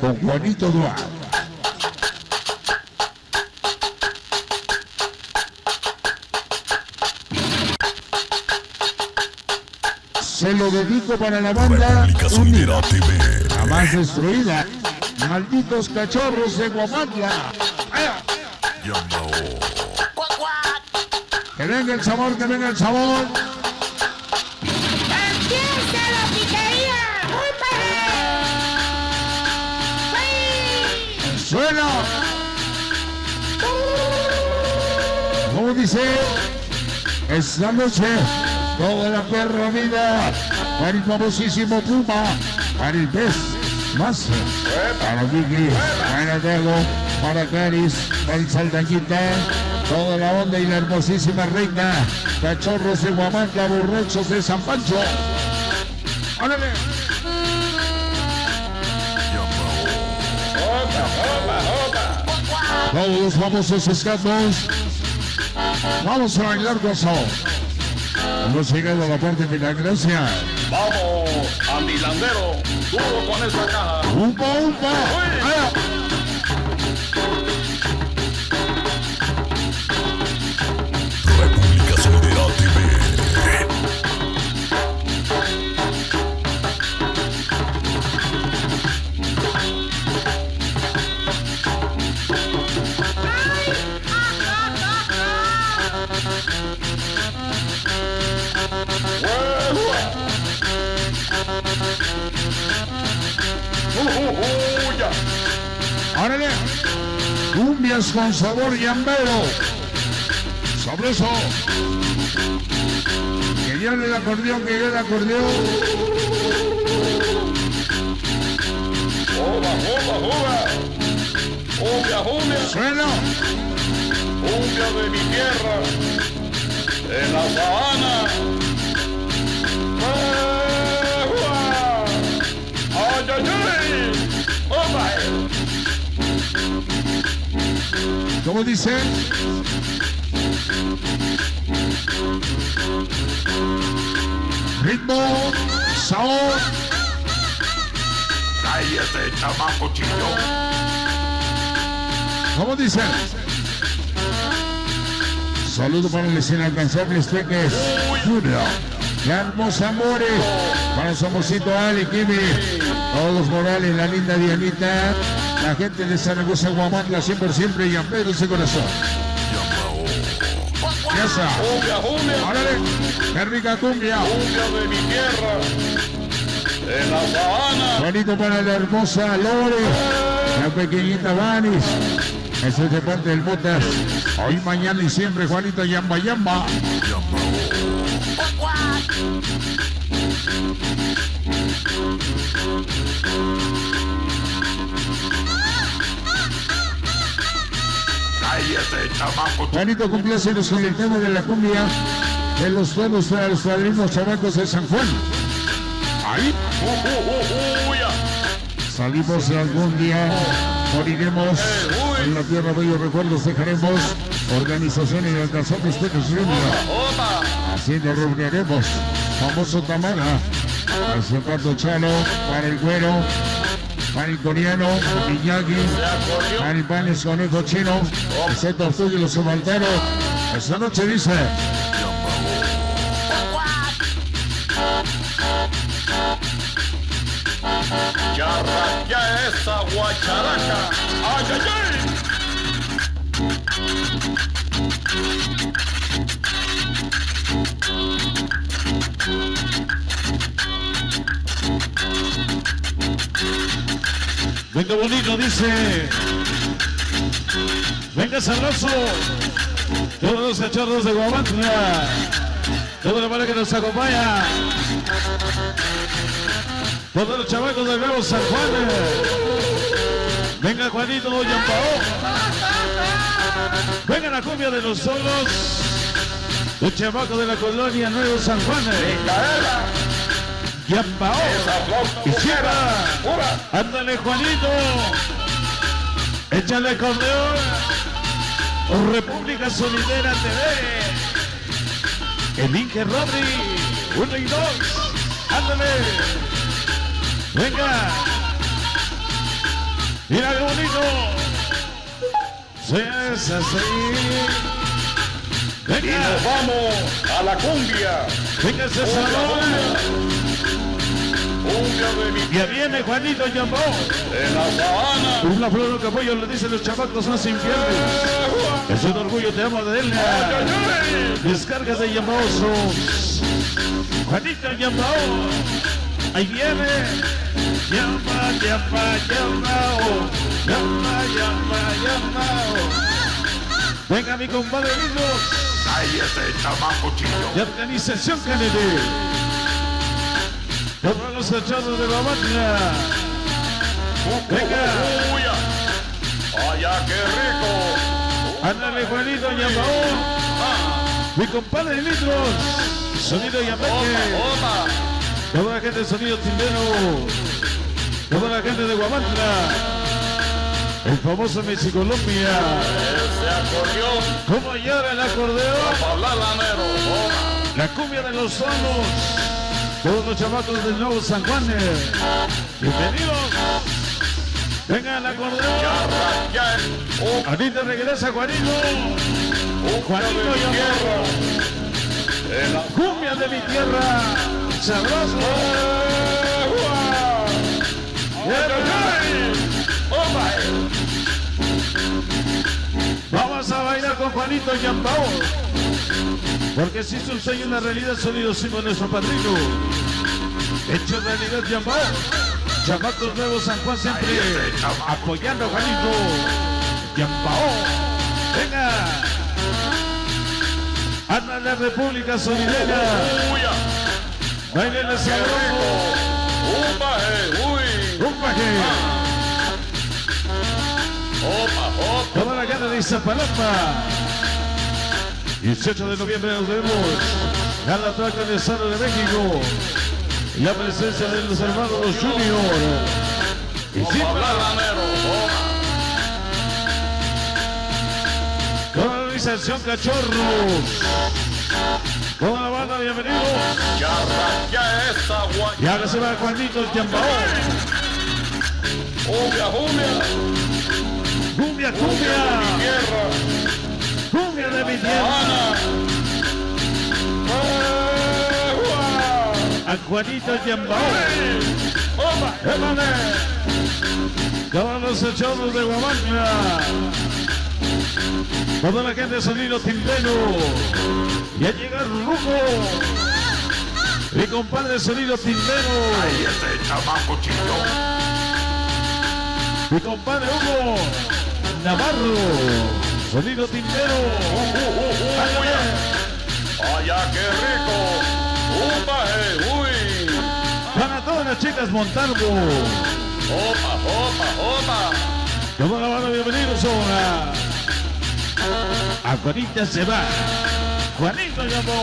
con Juanito Duarte. Se lo dedico para la banda Sonidera TV. la más destruida. Malditos cachorros de Guamantla. Que venga el sabor, que venga el sabor. Dice, esta noche, toda la perra vida, para el famosísimo Puma, para el pez, más, para Vicky, para Diego, para Caris, para el Saldañita, toda la onda y la hermosísima reina, cachorros de Guamantla, borrachos de San Pancho. ¡Órale! Todos los famosos escatos. Vamos a bailar gozo. Hemos llegado a la parte final, gracias. Vamos, Amilandero, duro con esa caja. ¡Umpa, umpa! ¡Órale! Cumbias con sabor llambero. Sabroso. Que ya el acordeón, que ya el acordeón. ¡Juba, juba, juba! ¡Cumbia, cumbia! Suena. ¡Cumbia de mi tierra! ¡En la sabana! ¿Cómo dice? Ritmo, sabor. ¡Cállate, chamaco chillón! ¿Cómo dice? Saludo para los inalcanzables peques. Junior. La hermosa More. Para su amorcito Ali, Kimi. Todos los Morales, la linda Dianita. La gente de Zaragoza, Guamantla, siempre, siempre. Y Pedro ese corazón. Está. ¡Cumbia, cumbia! Órale. Qué rica cumbia. ¡Cumbia de mi tierra! ¡En la sabana! Bonito para la hermosa Lore. La pequeñita Vanis. Ese es de parte del Botas. Hoy, mañana y siempre, Juanito Yamba Yamba. ¡Cállate, Juanito cumpleaños con el tema de la cumbia de los tonos para los padrinos chamacos de San Juan. Ahí salimos algún día, moriremos en la tierra bellos recuerdos dejaremos organización y alcanzamos. ¡Opa! Así nos reuniremos. Famoso Tamara. Pato Chalo, para el güero, para el coreano, Iñaki, para el panes conejo chino, excepto tuyo y los subalternos. Esta noche dice. ¡Ya raya esa guacharaca! ¡Ay, ay, ay! Bonito, dice. Venga sabroso. Todos los cachorros de Guamantla. Toda la banda que nos acompaña. Todos los chavacos del Nuevo San Juan. Venga Juanito Yampao. Venga la cumbia de los solos. Un chamaco de la colonia Nuevo San Juan. Yampao. Y Chiva. Ándale, Juanito. Échale acordeón. República Solidera TV. El Inge Rodri. Uno y dos. Ándale. Venga. Mira qué bonito. Sí, es así. Y Venga, nos vamos a la cumbia. venga ese sabor. De Ya viene Juanito Jambó. en la sabana. Una flor que apoyo le dicen los chamacos más infiernos. Es un orgullo, te amo de él. Descarga de. Juanito Yambao. Ahí viene. Llama, llama, Yambao. Llama, llama, Yambao. Venga mi compadre. Ahí ese chamaco chillo. de Organización Kennedy. Todos los echados de la máquina. Venga. Allá qué rico. Ándale, Juanito Yambao. Mi compadre Litros. Sonido. Opa, opa. Toda la gente de Sonido Tindero. Toda la gente de Guamantla. El famoso Messi Colombia. Ese acordeón. ¿Cómo llora el acordeón? La cumbia de los solos. Todos los chamacos del nuevo San Juan. Bienvenidos. Venga el acordeón. Ahorita regresa Juanito. tierra. En la Cumbia de mi tierra. Sabroso. Opa. Vamos a bailar con Juanito Yambao. Porque si es un sueño, una realidad, sonido Simo nuestro padrino. Hecho realidad Yambao. Chamacos Nuevos San Juan siempre apoyando a Juanito Yambao. Venga. Anda la República. Cumbia. Bailele sabroso. Upa, eh, uy. Un paje. Opa, opa. Toda la gana de Izapalapa. 18 de noviembre nos vemos. A la placa de Estado de México. Y la presencia de los hermanos los Junior. Y toda la organización Cachorros. Toda la banda, bienvenidos. Ya, ya esa guay. Y ahora se va Juanito Yambao. Cumbia, cumbia. Cumbia, Cumbia de mi cumbia. tierra. Cumbia de mi tierra. A Juanito Yambao. Opa. ¡Épale! Todos los echados de Guamantla. Toda la gente de sonido timbero. Ya llega Ruco. Mi compadre sonido timbero. Ahí ese chamaco chillo. Mi compadre Hugo Navarro. Sonido timbero. Ándale. Allá qué rico. Upa, uy. Las chicas Montalvo. Opa, opa, opa. La banda, bienvenidos ahora. A Juanita se va. Juanito llamó.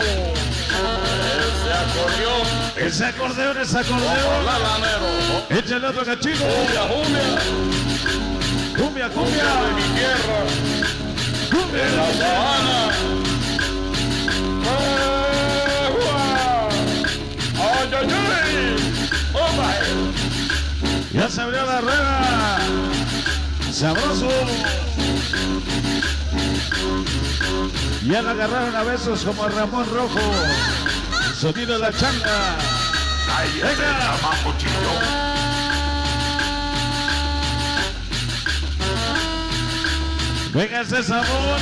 Ese acordeón. Ese acordeón, ese acordeón. lanero. Échale otro cachito. Cumbia, cumbia. Cumbia, Cumbia de cumbia. mi tierra. Cumbia. En la sabana. Ya se abrió la rueda. Sabroso. Ya la agarraron a besos como a Ramón Rojo. Sonido de la changa. Ahí ese Venga. chamaco chillo. Venga ese sabor.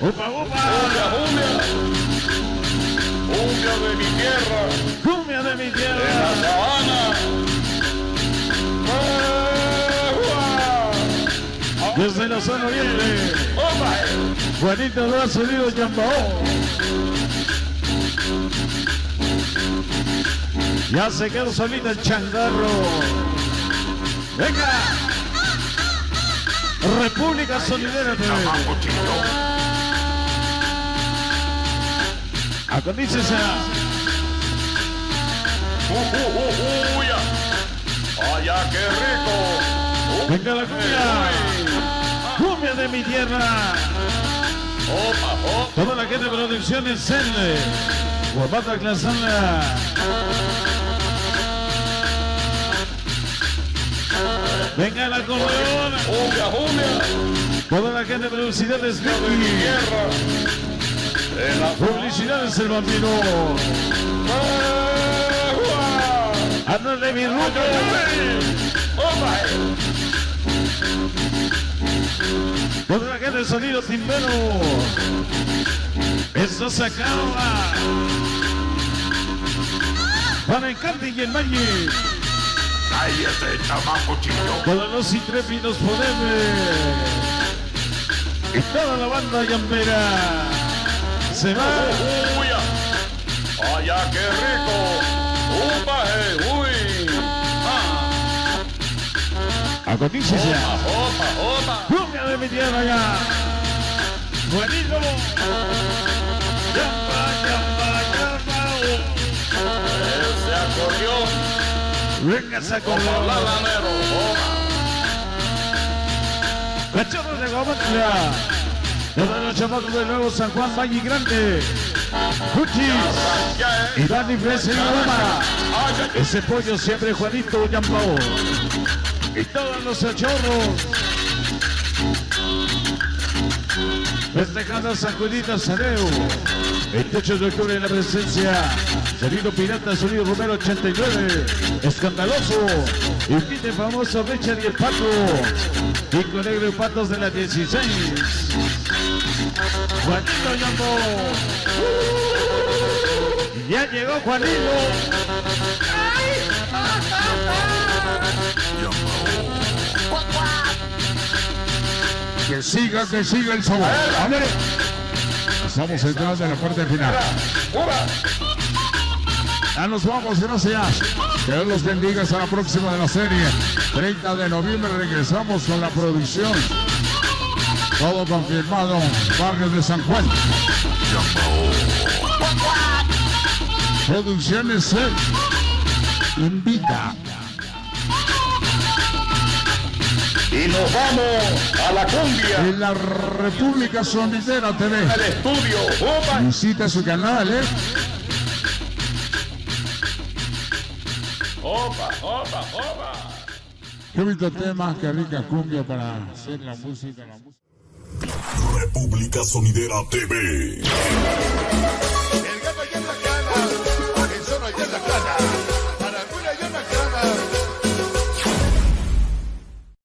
Upa, Cumbia, upa. cumbia. Cumbia de mi tierra. Cumbia de mi Desde la zona eh. Juanito lo ha sonido Yambao. Ya se quedó solita el changarro. Venga. República Solidera. Acondícese. Uh, uh, uh, uy, ah. Allá qué rico. Uh, Venga la cumbia. De mi tierra. Toda la gente de producciones Celle. Guapata Clasana. Venga la corredora. Julia, Julia. Toda la gente de velocidades De mi tierra. En la Publicidades el bambino. Anda de mi ruta. Toda la gente de sonido timbero. Esto se acaba. Para Encanti y el Magic. Cállate, chamaco chillón. Todos los intrépidos poderes. Y toda la banda llambera. Se va. Uy, ay, ah, qué rico. Upa, eh, uy. Ah, A continuación. Mi tierra ya. Buenísimo. Llama. Ese acordeón. Venga, saco. Como la lanero. Opa. Cachorros de Guamantla. Todos los chamacos de nuevo San Juan Valle Grande. Cuchis. Iván y Fresa y Loma. Ese pollo siempre Juanito Yambao. Y todos los cachorros. Festejando Sacuditas Saneo. 28 de octubre en la presencia. Sonido Pirata, Sonido Romero 89. Escandaloso. Invite famoso Richard y el Pato. Pico Negro y Patos de la 16. Juanito Yambo. Ya llegó Juanito. Que siga, que siga el sabor. Ver. Estamos entrando en la parte final. Ya nos vamos, gracias. Que Dios los bendiga hasta la próxima de la serie. 30 de noviembre regresamos con la producción. Todo confirmado. Barrio de San Juan. Producciones C. Invita. Y nos vamos a la cumbia. En la República Sonidera TV. El estudio. Upa. Visita su canal, ¿eh? Opa, opa, opa. Qué bonito tema, qué rica cumbia para hacer la música. La música. República Sonidera TV.